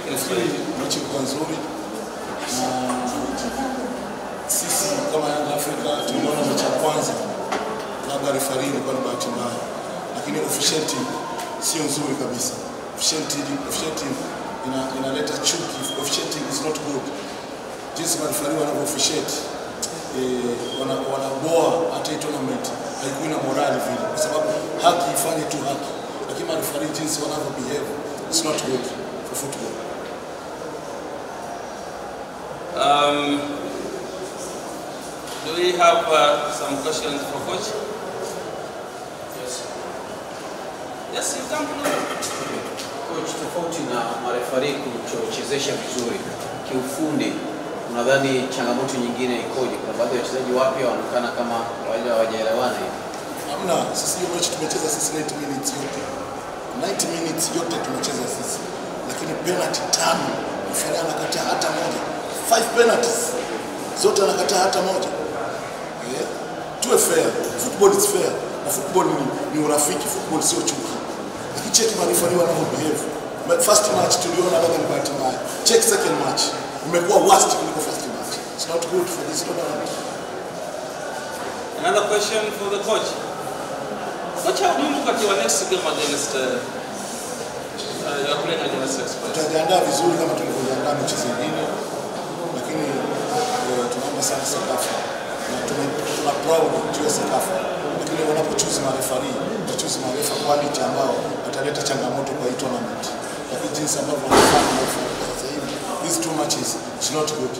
mechi ilikuwa nzuri. Na sisi kama Yanga Afrika tuliona mechi ya kwanza, labda refari ilikuwa ni bahati mbaya, lakini officiating sio nzuri kabisa. Officiating, officiating ina, inaleta chuki. Officiating is not good. Jinsi marefari wanavyo officiate eh, wana, wanaboa hata hii tournament haikuwa na morali vile, kwa sababu haki ifanye tu haki, lakini marefari jinsi wanavyo behave is not good for football. Um, do we have uh, some questions for coach? Yes, Yes, you can. Coach, tofauti na marefari kuchezesha vizuri kiufundi, unadhani changamoto nyingine ikoje? Kuna baadhi ya wachezaji wapya wanaonekana kama wale hawajaelewana hivi. Hamna, sisi mechi tumecheza sisi 90 minutes yote. 90 minutes yote tumecheza Lakini penalty tano, mfanya anakataa hata moja. Five penalties. Zote anakataa hata moja. yeah. Tuwe fair. Football is fair. Na football ni, ni urafiki, football sio chuki. Lakini check marefari wanavyo behave. Ma- First match tuliona labda ni bahati mbaya. Check second match. Imekuwa worst kuliko first match. It's not good for this tournament. Another question for the coach. Coach, how do you next game against uh, uh, you're playing against Express? Tutajiandaa vizuri kama tulivyojiandaa mechi zingine, lakini eh, tunaomba sana Sekafa na tuna proud juu ya Sekafa, lakini wanapochuzi marefari wachuzi marefa quality ambao wataleta changamoto kwa hii tournament, lakini jinsi ambavyo wanafanya sasa hivi, these two matches is not good.